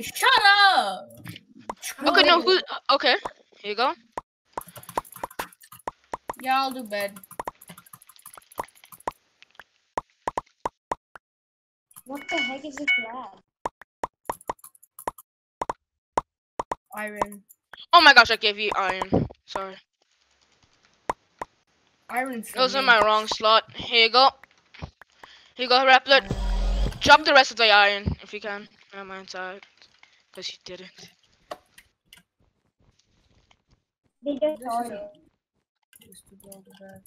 Shut up! Okay, no, who? Okay, here you go. Yeah, I'll do bed. What the heck is this lab? Iron. Oh my gosh, I gave you iron. Sorry, Iron. it was in my wrong slot. Here you go. Here you go, Replet. Drop the rest of the iron if you can. I'm inside. Because you didn't. They just This is started. a- Just to go to bed.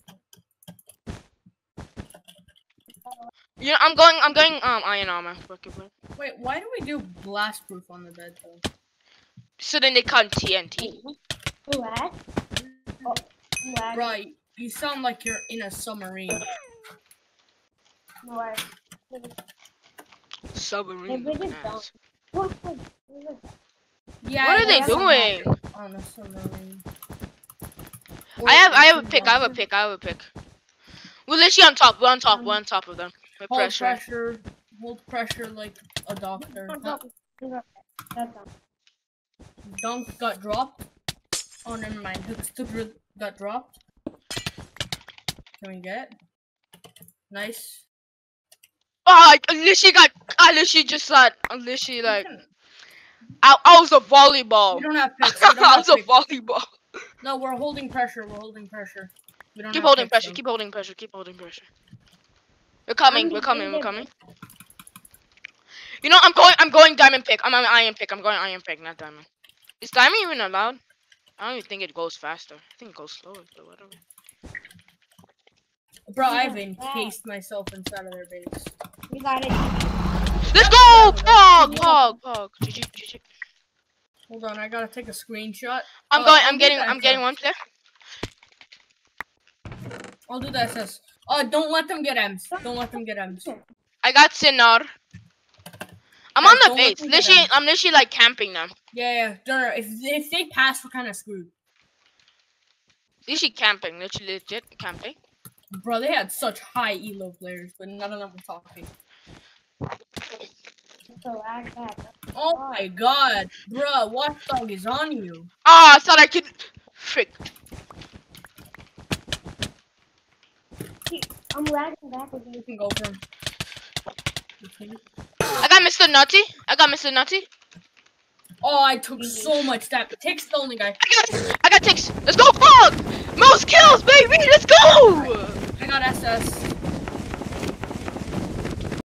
Yeah, I'm going. I'm going. Um, iron armor. Wicked Win. Wait, why do we do blast proof on the bed though? So then they can't TNT. Lag? Oh, lag. Right, you sound like you're in a submarine. No, I- Submarine. They really looking ass. What the- what Yeah. What are they doing? On a submarine. I have. I have a pick. I have a pick. I have a pick. We're literally on top. We're on top. We're on um, top of them. With Hold pressure. pressure. Hold pressure like a doctor. Don't drop it. Don't drop it. That's not- Dunk got dropped. Oh, never mind. Hook stupid got dropped. Can we get? Nice. Oh, I I literally got. I literally just like. I literally like. I, I was a volleyball. We don't have picks. Don't I have was a picks. volleyball. No, we're holding pressure. We're holding pressure. We don't Keep holding picks, pressure. though. Keep holding pressure. Keep holding pressure. We're coming. I'm We're coming. We're defeated. coming. You know, I'm going. I'm going diamond pick. I'm on iron pick. I'm going iron pick, not diamond. Is diamond even allowed? I don't even think it goes faster. I think it goes slower, but whatever. Bro, I've encased myself inside of their base. We got it. Let's go! Pog! Pog! Pog! GG, GG. Hold on, I gotta take a screenshot. I'm Uh, going. I'll I'm getting. I'm getting one player. I'll do the SS. Uh, don't let them get M's. Don't let them get M's. I got Sinar. I'm Yeah, on the don't let base. Literally. I'm literally like camping now. Yeah, yeah. Don't, if if they pass, we're kind of screwed. Literally camping. Literally legit camping. Bro, they had such high elo players, but none of them were talking. It's a lag back. Oh my god, bro, Watchdog is on you. Ah, I thought I could. Frick. I'm lagging back with You you. can go for him. I got Mr. Nutty. I got Mr. Nutty. Oh, I took so much damage. Tick's the only guy. I got. I got ticks. Let's go, Pog! Most kills, baby. Let's go. I got SS.